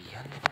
ピアノだ。